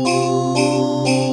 Música